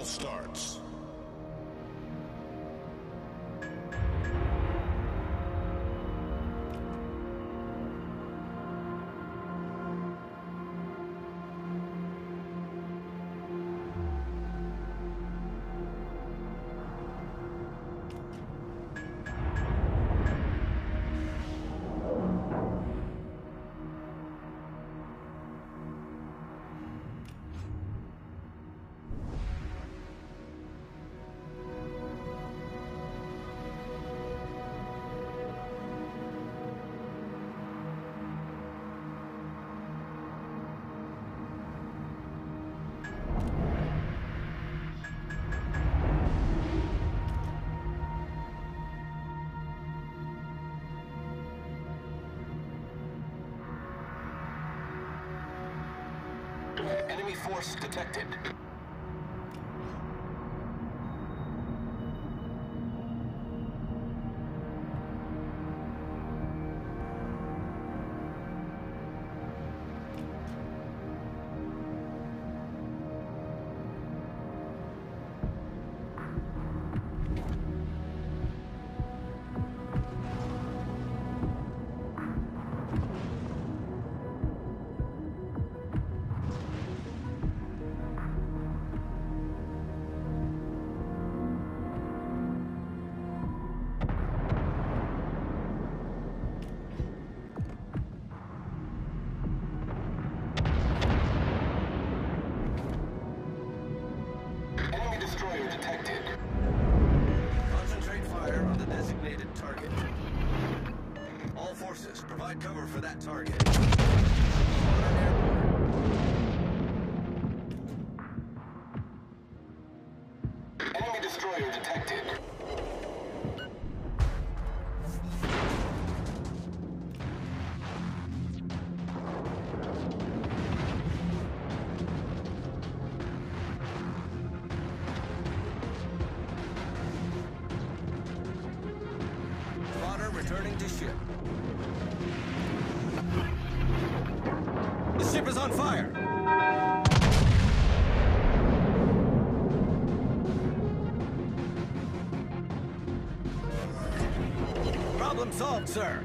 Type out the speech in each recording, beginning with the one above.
battle starts. Force detected. Provide cover for that target. Returning to ship. The ship is on fire! Problem solved, sir.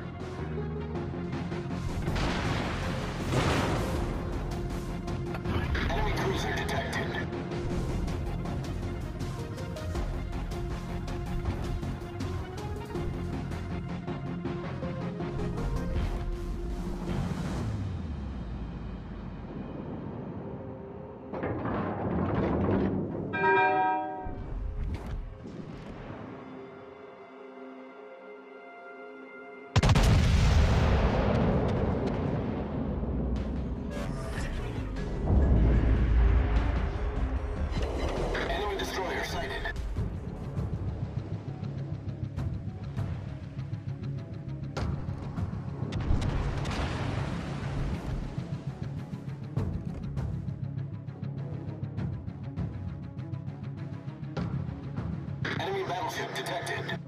Battleship detected.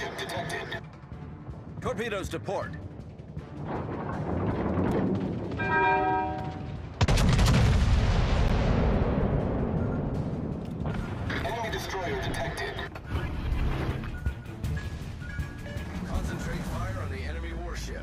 Enemy detected. Torpedoes to port. Enemy destroyer detected. Concentrate fire on the enemy warship.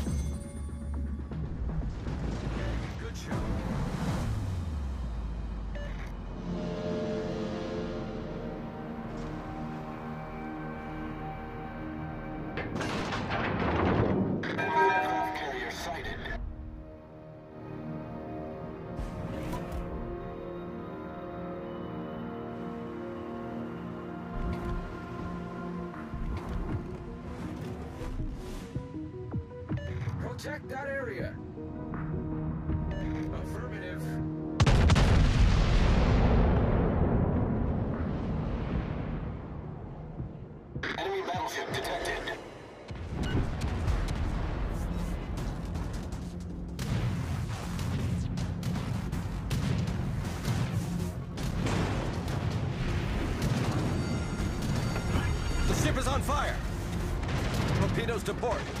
ship is on fire! Torpedoes to port.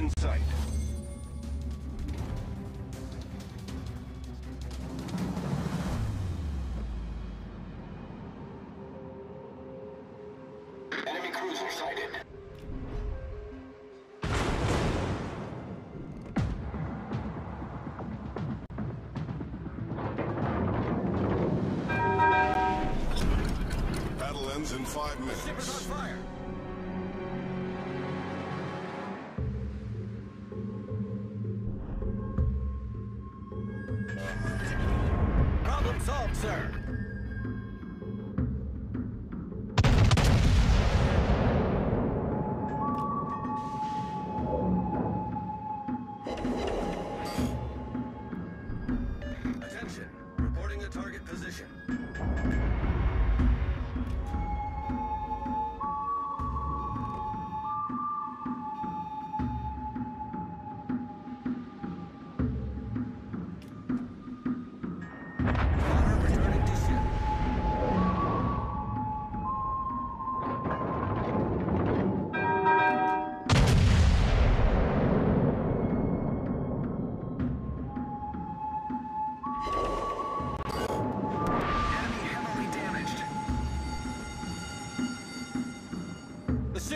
in sight. Battle ends in five minutes. solved, sir!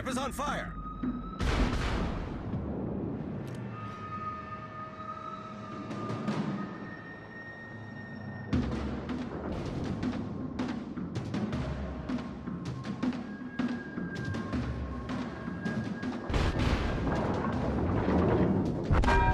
ship is on fire! you